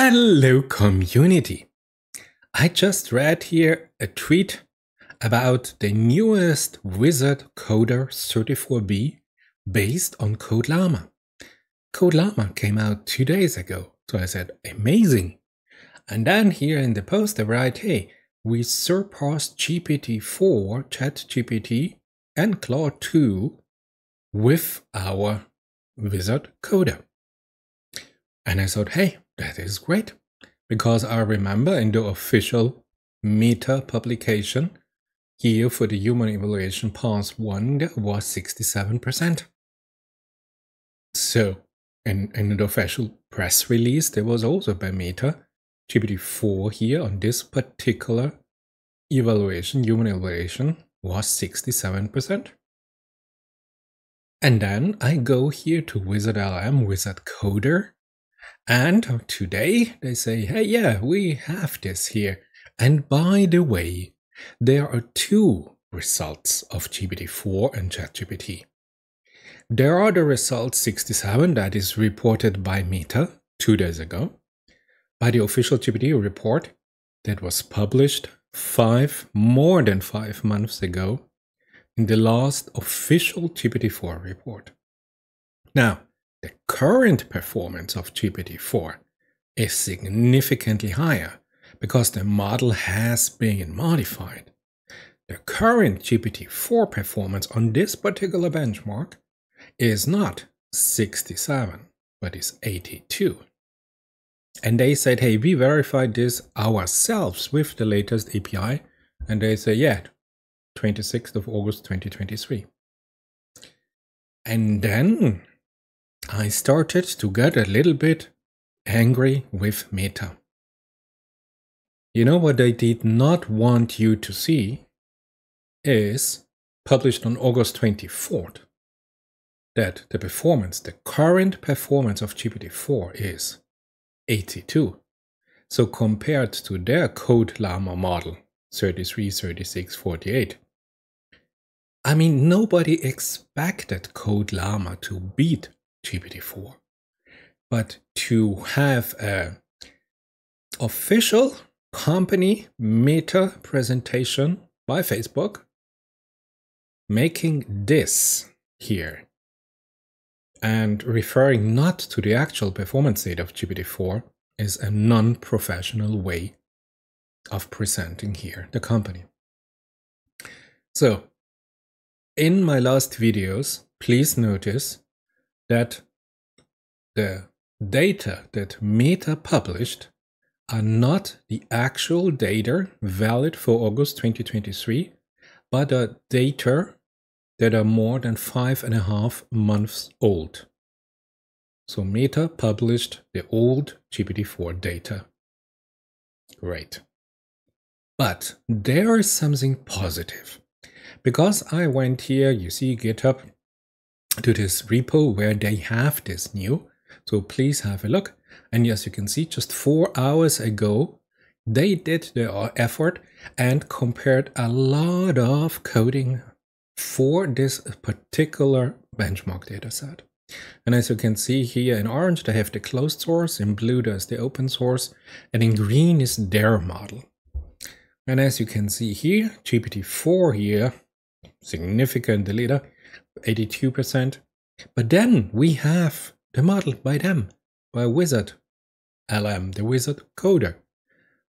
Hello, community. I just read here a tweet about the newest Wizard Coder 34b based on CodeLlama. CodeLlama came out two days ago, so I said, amazing. And then here in the post, I write, hey, we surpassed GPT-4, ChatGPT, and Claude 2 with our Wizard Coder. And I thought, hey, that is great. Because I remember in the official Meta publication, here for the human evaluation pass 1, there was 67%. So, in, in the official press release, there was also by Meta GPT-4 here on this particular evaluation, human evaluation, was 67%. And then I go here to Wizard LM, Wizard Coder, and today they say, hey, yeah, we have this here. And by the way, there are two results of GPT-4 and ChatGPT. There are the results 67 that is reported by Meta two days ago, by the official GPT report that was published five, more than five months ago in the last official GPT-4 report. Now, the current performance of GPT-4 is significantly higher because the model has been modified. The current GPT-4 performance on this particular benchmark is not 67, but is 82. And they said, hey, we verified this ourselves with the latest API. And they say, yeah, 26th of August 2023. And then I started to get a little bit angry with Meta. You know what they did not want you to see is published on August 24th that the performance, the current performance of GPT-4 is 82. So compared to their Code Llama model, 33, 36, 48, I mean, nobody expected Code Llama to beat GPT-4. But to have a official company meta presentation by Facebook making this here and referring not to the actual performance data of GPT-4 is a non-professional way of presenting here the company. So, in my last videos, please notice that the data that Meta published are not the actual data valid for August 2023, but the data that are more than five and a half months old. So Meta published the old GPT-4 data. Great. But there is something positive. Because I went here, you see GitHub, to this repo where they have this new. So please have a look. And as you can see, just four hours ago, they did their effort and compared a lot of coding for this particular benchmark dataset. And as you can see here in orange, they have the closed source, in blue there's the open source, and in green is their model. And as you can see here, GPT-4 here, significant leader, 82%. But then we have the model by them, by Wizard LM, the Wizard Coder,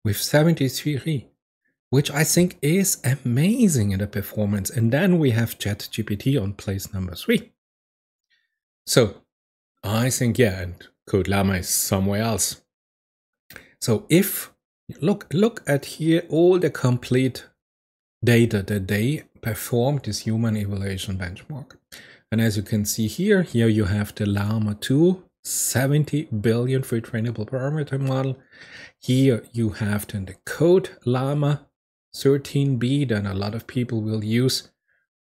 with 73, which I think is amazing in the performance. And then we have ChatGPT on place number three. So I think, yeah, and CodeLlama is somewhere else. So if look look at here all the complete data that they performed this human evaluation benchmark. And as you can see here, here you have the Llama 2 70 billion free trainable parameter model. Here you have then the code Llama 13b that a lot of people will use.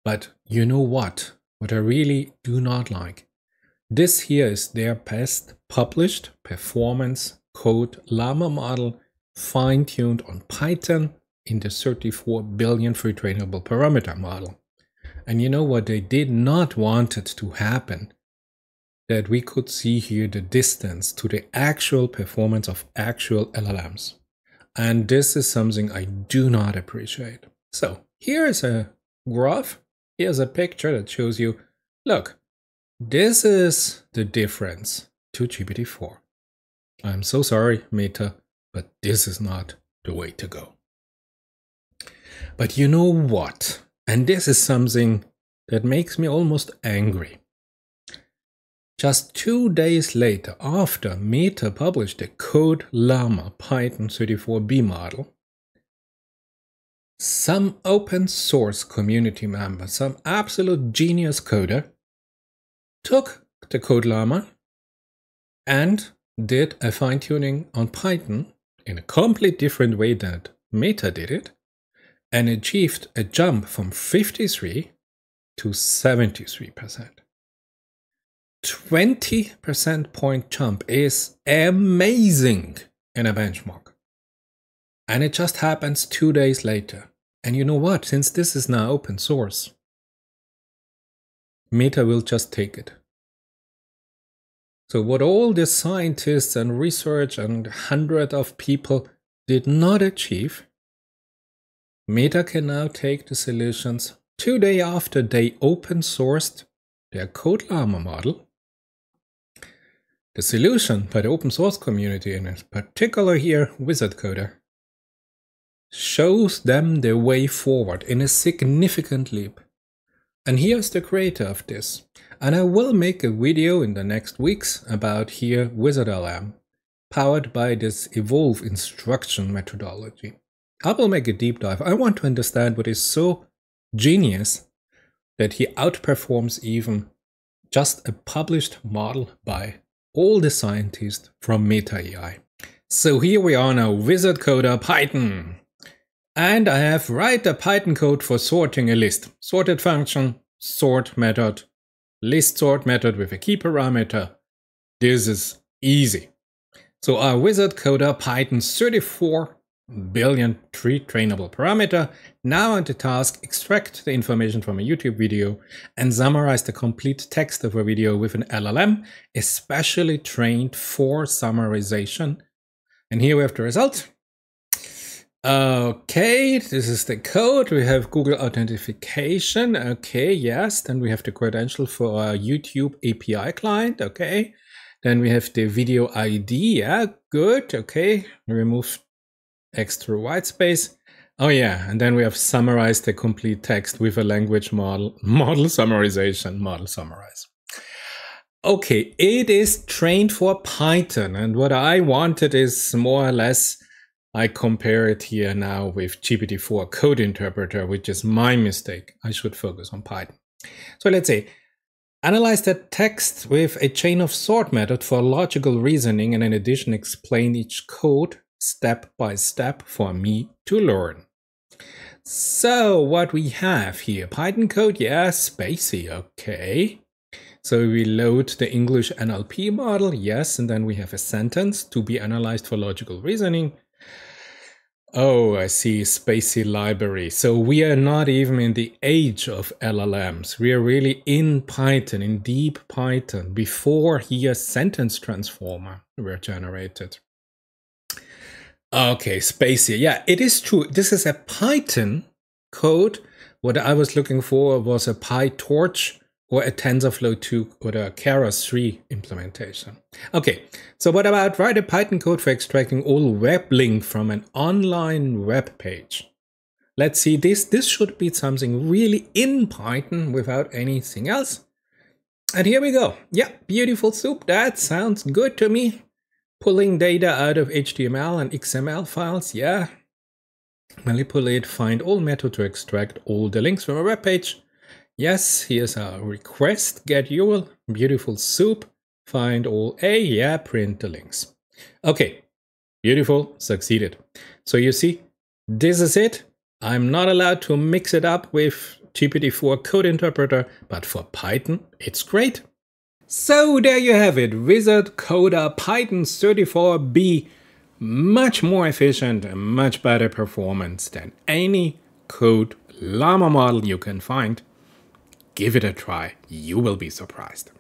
But you know what? What I really do not like. This here is their best published performance code Llama model fine-tuned on Python in the 34 billion free trainable parameter model. And you know what they did not want it to happen? that we could see here the distance to the actual performance of actual LLMs. And this is something I do not appreciate. So here is a graph. Here's a picture that shows you, look, this is the difference to GPT-4. I'm so sorry, Meta, but this is not the way to go. But you know what? And this is something that makes me almost angry. Just two days later, after Meta published the Code Llama Python 34b model, some open source community member, some absolute genius coder, took the Code Llama and did a fine tuning on Python in a completely different way that Meta did it and achieved a jump from 53 to 73%. 20 percent point jump is amazing in a benchmark. And it just happens two days later. And you know what? Since this is now open source, Meta will just take it. So what all the scientists and research and hundred of people did not achieve, Meta can now take the solutions two days after they open sourced their Code Llama model the solution by the open source community, in particular here Wizard Coder, shows them the way forward in a significant leap. And here's the creator of this. And I will make a video in the next weeks about here Wizard LM, powered by this Evolve instruction methodology. I will make a deep dive. I want to understand what is so genius that he outperforms even just a published model by all the scientists from Meta AI. So here we are now, Wizard Coder Python. And I have write a Python code for sorting a list. Sorted function, sort method, list sort method with a key parameter. This is easy. So our Wizard Coder Python 34 billion tree trainable parameter. Now on the task, extract the information from a YouTube video and summarize the complete text of a video with an LLM, especially trained for summarization. And here we have the result. Okay, this is the code. We have Google authentication. Okay, yes. Then we have the credential for our YouTube API client. Okay. Then we have the video ID. Yeah, good. Okay. Remove extra white space. Oh yeah, and then we have summarized the complete text with a language model, model summarization, model summarize. Okay, it is trained for Python, and what I wanted is more or less, I compare it here now with GPT-4 code interpreter, which is my mistake. I should focus on Python. So let's say, analyze that text with a chain of thought method for logical reasoning, and in addition explain each code step by step for me to learn. So what we have here, Python code, yes, spaCy, okay. So we load the English NLP model, yes, and then we have a sentence to be analyzed for logical reasoning. Oh, I see, spaCy library. So we are not even in the age of LLMs. We are really in Python, in deep Python, before here sentence transformer were generated. Okay, spaCy. Yeah, it is true. This is a Python code. What I was looking for was a PyTorch or a TensorFlow 2 or a Keras 3 implementation. Okay, so what about write a Python code for extracting all web link from an online web page? Let's see this. This should be something really in Python without anything else. And here we go. Yeah, beautiful soup. That sounds good to me. Pulling data out of HTML and XML files, yeah. Manipulate find all method to extract all the links from a web page. Yes, here's a request, get URL, beautiful soup, find all A, yeah, print the links. Okay, beautiful, succeeded. So you see, this is it. I'm not allowed to mix it up with GPT-4 code interpreter, but for Python, it's great. So there you have it, Wizard Coder Python 34b. Much more efficient and much better performance than any code llama model you can find. Give it a try, you will be surprised.